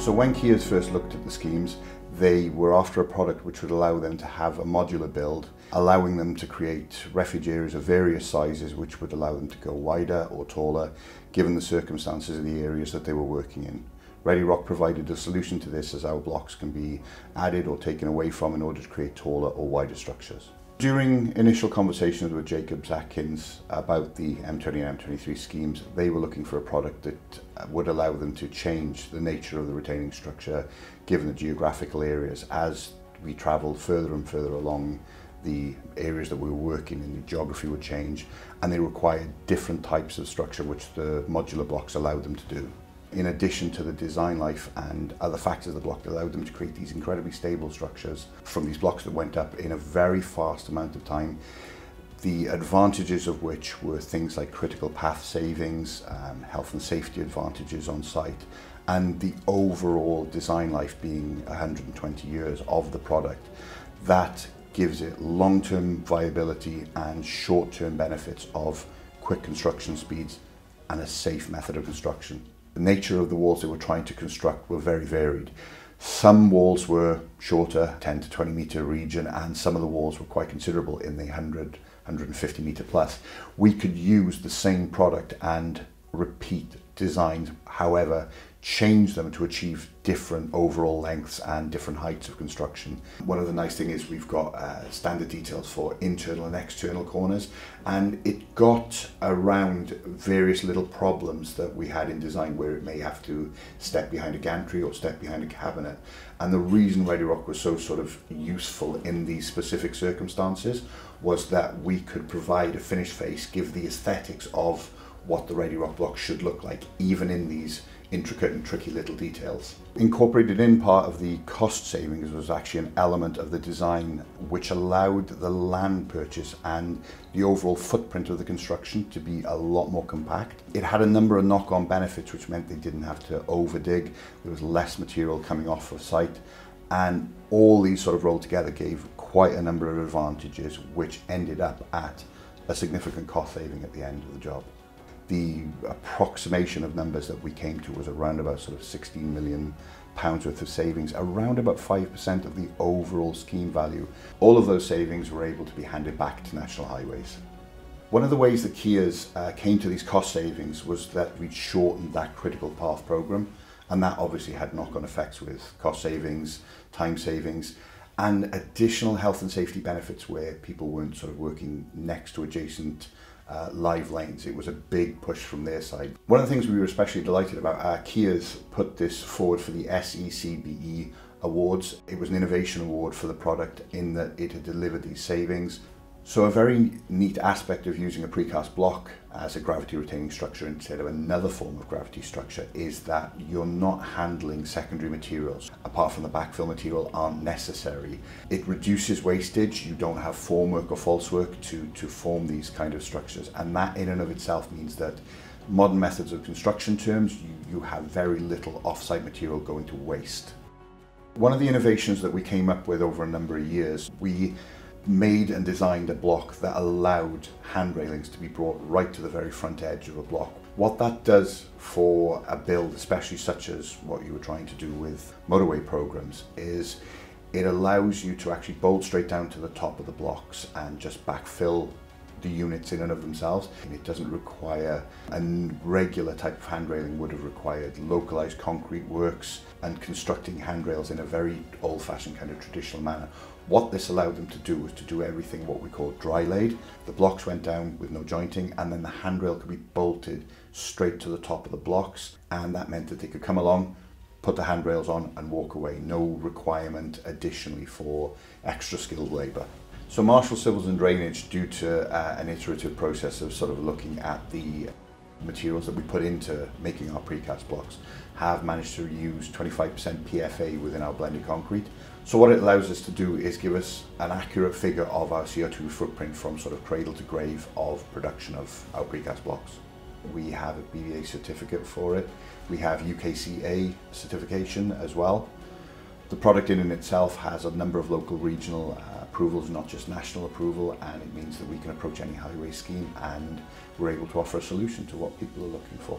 So when Kia's first looked at the schemes, they were after a product which would allow them to have a modular build, allowing them to create refuge areas of various sizes which would allow them to go wider or taller, given the circumstances of the areas that they were working in. Ready Rock provided a solution to this as our blocks can be added or taken away from in order to create taller or wider structures. During initial conversations with Jacobs Atkins about the M20 and M23 schemes, they were looking for a product that uh, would allow them to change the nature of the retaining structure given the geographical areas as we travelled further and further along the areas that we were working in, the geography would change, and they required different types of structure which the modular blocks allowed them to do in addition to the design life and other factors of the block that allowed them to create these incredibly stable structures from these blocks that went up in a very fast amount of time. The advantages of which were things like critical path savings, um, health and safety advantages on site, and the overall design life being 120 years of the product. That gives it long-term viability and short-term benefits of quick construction speeds and a safe method of construction the nature of the walls they were trying to construct were very varied. Some walls were shorter, 10 to 20 meter region, and some of the walls were quite considerable in the 100, 150 meter plus. We could use the same product and repeat designs, however, change them to achieve different overall lengths and different heights of construction. One of the nice things is we've got uh, standard details for internal and external corners and it got around various little problems that we had in design where it may have to step behind a gantry or step behind a cabinet and the reason Redi-Rock was so sort of useful in these specific circumstances was that we could provide a finished face, give the aesthetics of what the Redi-Rock block should look like even in these intricate and tricky little details. Incorporated in part of the cost savings was actually an element of the design which allowed the land purchase and the overall footprint of the construction to be a lot more compact. It had a number of knock-on benefits which meant they didn't have to over-dig, there was less material coming off of site and all these sort of rolled together gave quite a number of advantages which ended up at a significant cost saving at the end of the job the approximation of numbers that we came to was around about sort of 16 million pounds worth of savings, around about 5% of the overall scheme value. All of those savings were able to be handed back to National Highways. One of the ways that Kier's uh, came to these cost savings was that we'd shortened that critical path program and that obviously had knock-on effects with cost savings, time savings and additional health and safety benefits where people weren't sort of working next to adjacent uh, live lanes. It was a big push from their side. One of the things we were especially delighted about, uh, Kier's put this forward for the SECBE awards. It was an innovation award for the product in that it had delivered these savings so a very neat aspect of using a precast block as a gravity retaining structure instead of another form of gravity structure is that you're not handling secondary materials. Apart from the backfill material aren't necessary. It reduces wastage, you don't have formwork or false work to, to form these kind of structures and that in and of itself means that modern methods of construction terms you, you have very little off-site material going to waste. One of the innovations that we came up with over a number of years, we made and designed a block that allowed hand railings to be brought right to the very front edge of a block. What that does for a build, especially such as what you were trying to do with motorway programs, is it allows you to actually bolt straight down to the top of the blocks and just backfill the units in and of themselves. And it doesn't require a regular type of handrailing would have required localized concrete works and constructing handrails in a very old-fashioned kind of traditional manner. What this allowed them to do was to do everything what we call dry laid. The blocks went down with no jointing and then the handrail could be bolted straight to the top of the blocks and that meant that they could come along, put the handrails on and walk away. No requirement additionally for extra skilled labour. So Marshall Civils and Drainage, due to uh, an iterative process of sort of looking at the materials that we put into making our precast blocks, have managed to use 25% PFA within our blended concrete. So what it allows us to do is give us an accurate figure of our CO2 footprint from sort of cradle to grave of production of our precast blocks. We have a BBA certificate for it. We have UKCA certification as well. The product in and itself has a number of local regional uh, approval is not just national approval and it means that we can approach any highway scheme and we're able to offer a solution to what people are looking for.